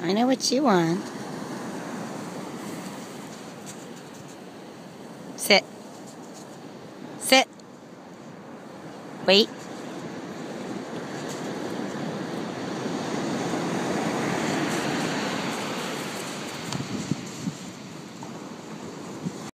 I know what you want. Sit. Sit. Wait.